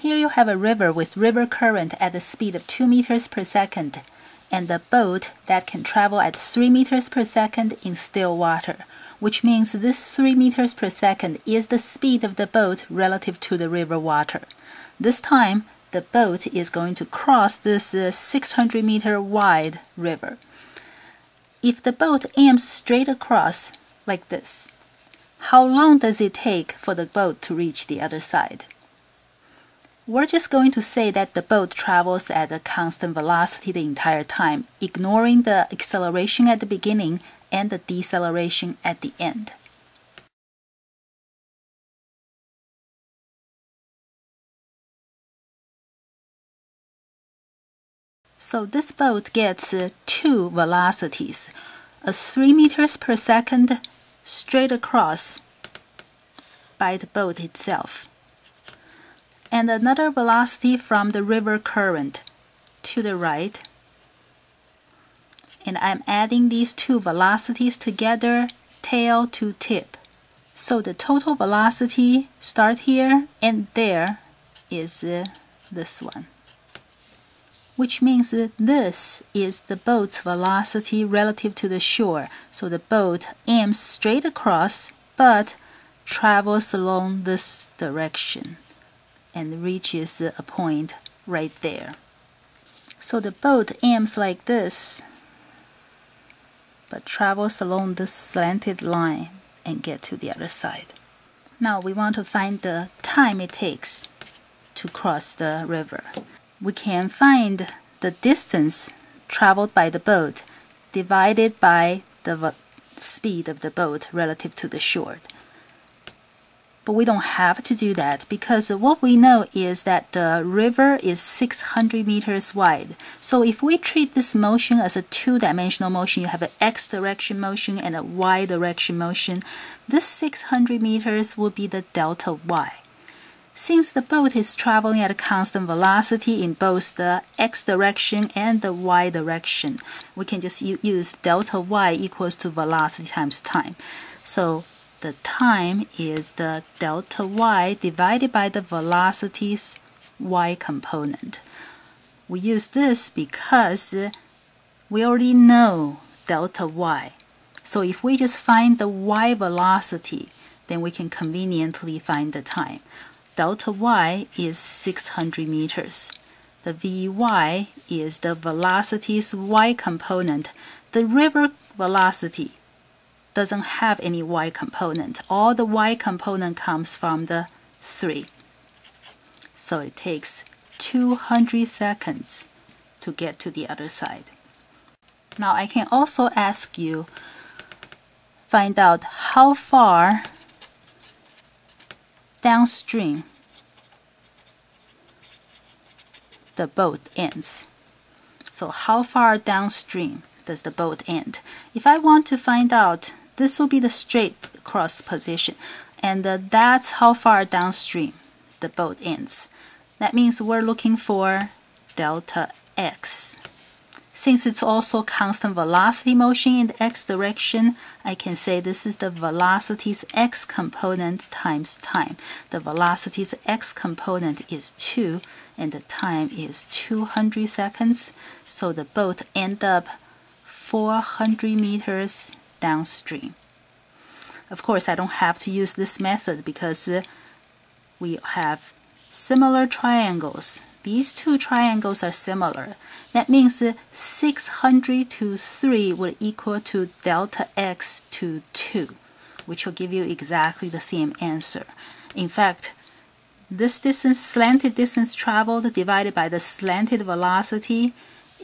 Here you have a river with river current at the speed of 2 meters per second and a boat that can travel at 3 meters per second in still water, which means this 3 meters per second is the speed of the boat relative to the river water. This time, the boat is going to cross this uh, 600 meter wide river. If the boat aims straight across, like this, how long does it take for the boat to reach the other side? We're just going to say that the boat travels at a constant velocity the entire time, ignoring the acceleration at the beginning and the deceleration at the end. So this boat gets uh, two velocities, a 3 meters per second straight across by the boat itself and another velocity from the river current to the right. And I'm adding these two velocities together, tail to tip. So the total velocity start here and there is uh, this one. Which means that this is the boat's velocity relative to the shore. So the boat aims straight across but travels along this direction and reaches a point right there. So the boat aims like this, but travels along this slanted line and get to the other side. Now we want to find the time it takes to cross the river. We can find the distance traveled by the boat divided by the speed of the boat relative to the shore. But we don't have to do that because what we know is that the river is 600 meters wide. So if we treat this motion as a two-dimensional motion, you have an x direction motion and a y direction motion, this 600 meters will be the delta y. Since the boat is traveling at a constant velocity in both the x direction and the y direction, we can just use delta y equals to velocity times time. So the time is the delta y divided by the velocity's y component. We use this because we already know delta y. So if we just find the y velocity, then we can conveniently find the time. Delta y is 600 meters. The vy is the velocity's y component. The river velocity doesn't have any y component. All the y component comes from the 3. So it takes 200 seconds to get to the other side. Now I can also ask you find out how far downstream the boat ends. So how far downstream does the boat end? If I want to find out this will be the straight cross position. And uh, that's how far downstream the boat ends. That means we're looking for delta x. Since it's also constant velocity motion in the x direction, I can say this is the velocity's x component times time. The velocity's x component is 2 and the time is 200 seconds. So the boat end up 400 meters downstream. Of course, I don't have to use this method because we have similar triangles. These two triangles are similar. That means uh, 600 to 3 would equal to delta x to 2, which will give you exactly the same answer. In fact, this distance, slanted distance traveled divided by the slanted velocity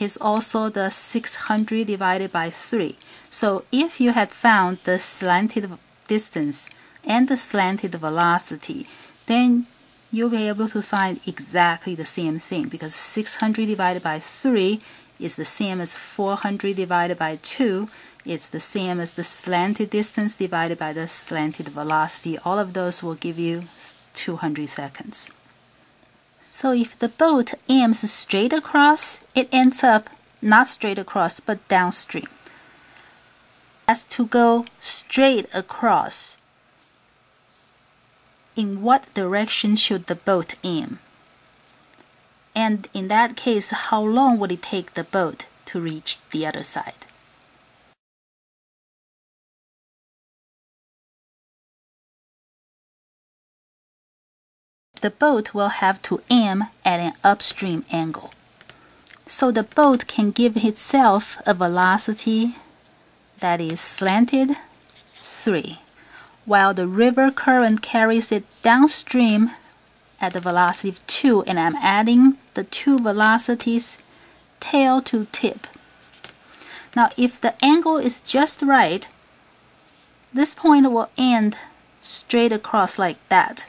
is also the 600 divided by 3. So if you had found the slanted distance and the slanted velocity, then you'll be able to find exactly the same thing because 600 divided by 3 is the same as 400 divided by 2. It's the same as the slanted distance divided by the slanted velocity. All of those will give you 200 seconds. So if the boat aims straight across, it ends up not straight across but downstream. As to go straight across, in what direction should the boat aim? And in that case, how long would it take the boat to reach the other side? The boat will have to aim at an upstream angle. So the boat can give itself a velocity that is slanted 3, while the river current carries it downstream at the velocity of 2 and I'm adding the two velocities tail to tip. Now if the angle is just right, this point will end straight across like that.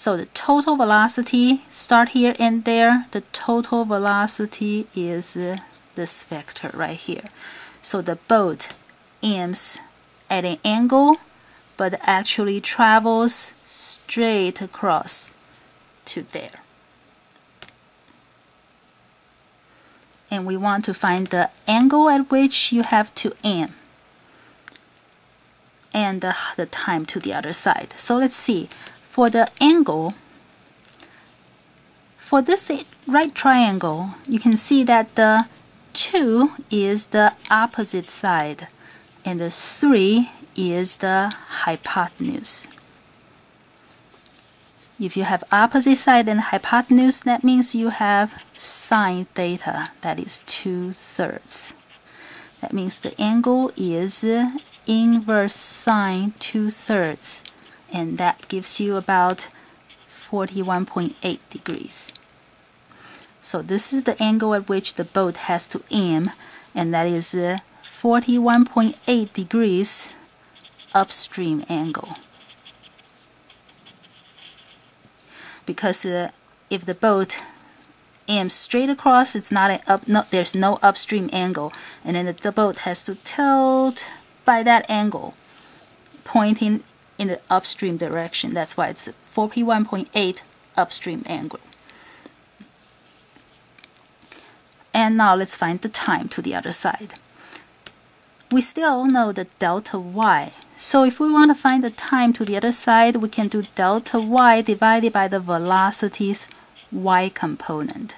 So the total velocity start here and there. The total velocity is this vector right here. So the boat aims at an angle but actually travels straight across to there. And we want to find the angle at which you have to aim and the, the time to the other side. So let's see. For the angle, for this right triangle, you can see that the 2 is the opposite side and the 3 is the hypotenuse. If you have opposite side and hypotenuse, that means you have sine theta, that is 2 thirds. That means the angle is inverse sine 2 thirds, and that gives you about 41.8 degrees. So this is the angle at which the boat has to aim, and that is 41.8 degrees upstream angle. Because uh, if the boat aims straight across, it's not an up. No, there's no upstream angle, and then the, the boat has to tilt by that angle, pointing in the upstream direction. That's why it's 41.8 upstream angle. And now let's find the time to the other side we still know the delta y. So if we want to find the time to the other side, we can do delta y divided by the velocity's y component.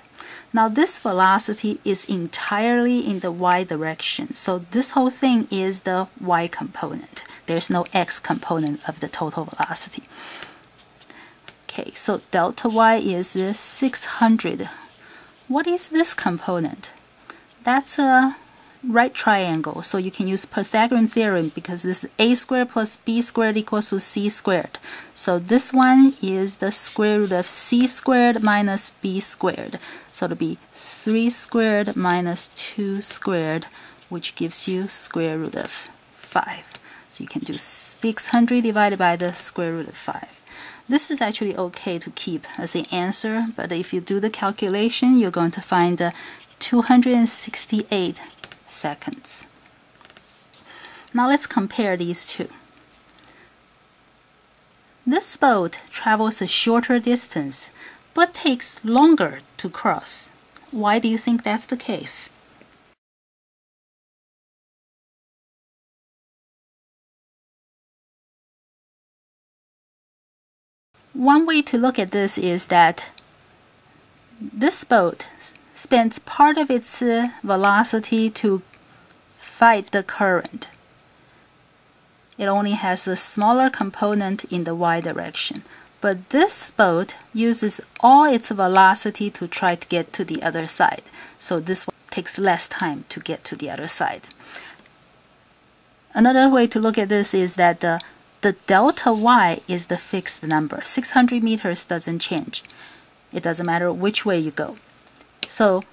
Now this velocity is entirely in the y direction, so this whole thing is the y component. There's no x component of the total velocity. Okay, so delta y is 600. What is this component? That's a right triangle. So you can use Pythagorean theorem because this is a squared plus b squared equals to c squared. So this one is the square root of c squared minus b squared. So it'll be 3 squared minus 2 squared, which gives you square root of 5. So you can do 600 divided by the square root of 5. This is actually okay to keep as an answer, but if you do the calculation, you're going to find the 268 seconds. Now let's compare these two. This boat travels a shorter distance, but takes longer to cross. Why do you think that's the case? One way to look at this is that this boat spends part of its velocity to fight the current. It only has a smaller component in the y direction. But this boat uses all its velocity to try to get to the other side. So this one takes less time to get to the other side. Another way to look at this is that the, the delta y is the fixed number. 600 meters doesn't change. It doesn't matter which way you go. So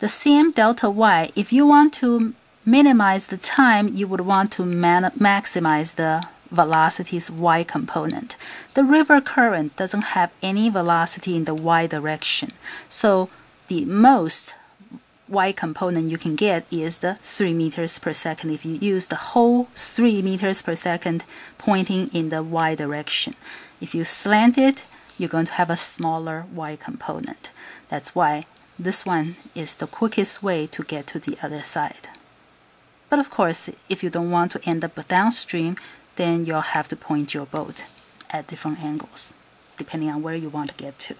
the same delta y, if you want to minimize the time, you would want to maximize the velocity's y component. The river current doesn't have any velocity in the y direction. So the most y component you can get is the 3 meters per second if you use the whole 3 meters per second pointing in the y direction. If you slant it, you're going to have a smaller y component. That's why this one is the quickest way to get to the other side. But of course, if you don't want to end up downstream, then you'll have to point your boat at different angles, depending on where you want to get to.